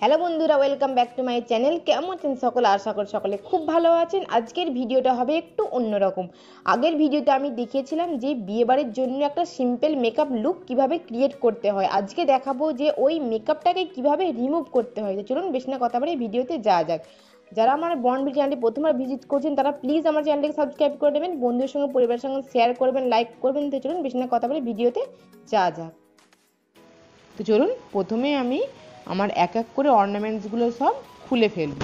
Hello বন্ধুরা, welcome back to my channel. কেমন আছেন সকলে? আশা করি সকলে খুব ভালো আছেন। আজকের ভিডিওটা হবে একটু অন্যরকম। আগের ভিডিওতে আমি দেখিয়েছিলাম যে বিয়েবাড়ির জন্য একটা সিম্পল মেকআপ লুক কীভাবে ক্রিয়েট করতে হয়। আজকে দেখাবো যে ওই মেকআপটাকে কীভাবে রিমুভ করতে হয়। চলুন বেশি না কথা বলে ভিডিওতে যাওয়া যাক। যারা আমার বনবিল চ্যানেলটি প্রথমবার ভিজিট করছেন, তারা প্লিজ আমার চ্যানেলটিকে সাবস্ক্রাইব করে দেবেন, বন্ধুদের সঙ্গে, পরিবারের সঙ্গে শেয়ার করবেন লাইক করবেন। তো চলুন বেশি না কথা বলে ভিডিওতে যাওয়া যাক। তো চলুন, প্রথমে আমি আমার এক এক করে অর্নামেন্টসগুলো সব খুলে ফেলব।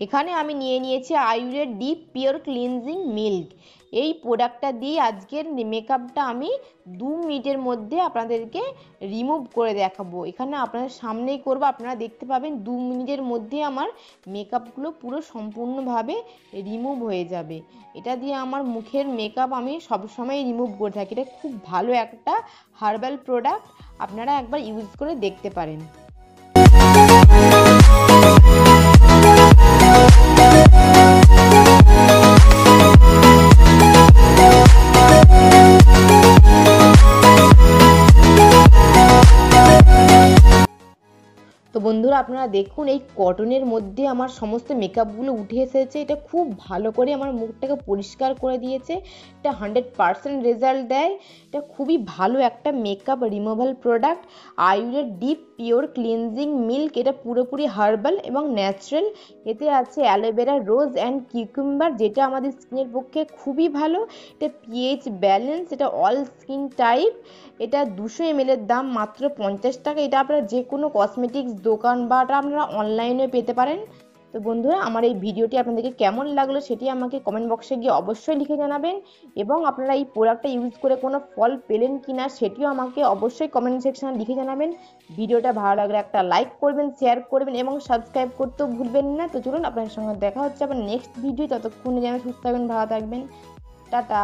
এখানে আমি নিয়ে নিয়েছি আয়ুরের ডিপ পিওর ক্লিনজিং মিল্ক এই প্রোডাক্টটা দিয়ে আজকের মেকআপটা আমি দু মিনিটের মধ্যে আপনাদেরকে রিমুভ করে দেখাবো। এখানে আপনাদের সামনেই করব। আপনারা দেখতে পাবেন দু মিনিটের মধ্যে আমার মেকআপগুলো পুরো সম্পূর্ণভাবে রিমুভ হয়ে যাবে। এটা দিয়ে আমার মুখের মেকআপ আমি সবসময় রিমুভ করে থাকি। এটা খুব ভালো একটা হার্বাল প্রোডাক্ট আপনারা একবার ইউজ করে দেখতে পারেন। তো বন্ধুরা আপনারা দেখুন, এই কটনের মধ্যে আমার সমস্ত মেকআপগুলো উঠে এসেছে। এটা খুব ভালো করে আমার মুখটাকে পরিষ্কার করে দিয়েছে। এটা হান্ড্রেড পারসেন্ট রেজাল্ট দেয়। এটা খুবই ভালো একটা মেকআপ রিমুভাল প্রোডাক্ট আয়ুরের ডিপ পিওর ক্লিনজিং মিল্ক এটা পুরোপুরি হার্বাল এবং ন্যাচারাল এতে আছে অ্যালোভেরা রোজ অ্যান্ড কিউকুম্বার যেটা আমাদের স্কিনের পক্ষে খুবই ভালো। এটা পিএইচ ব্যালেন্স এটা অল স্কিন টাইপ এটা দুশো এমএলের দাম, মাত্র পঞ্চাশ টাকা। এটা আপনারা যে কোনো কসমেটিক্স দোকান বা আপনারা অনলাইনে পেতে পারেন। তো বন্ধুরা, আমার এই ভিডিওটি আপনাদেরকে কেমন লাগল সেটি আমাকে কমেন্ট বক্সে গিয়ে অবশ্যই লিখে জানাবেন এবং আপনারা এই প্রোডাক্টটা ইউজ করে কোনো ফল পেলেন কি না সেটিও আমাকে অবশ্যই কমেন্ট সেকশানে লিখে জানাবেন। ভিডিওটা ভালো লাগলে একটা লাইক করবেন শেয়ার করবেন এবং সাবস্ক্রাইব করতেও ভুলবেন না। তো চলুন, আপনাদের সঙ্গে দেখা হচ্ছে আবার নেক্সট ভিডিও ততক্ষণে যেন সুস্থ থাকবেন, ভালো থাকবেন। টাটা।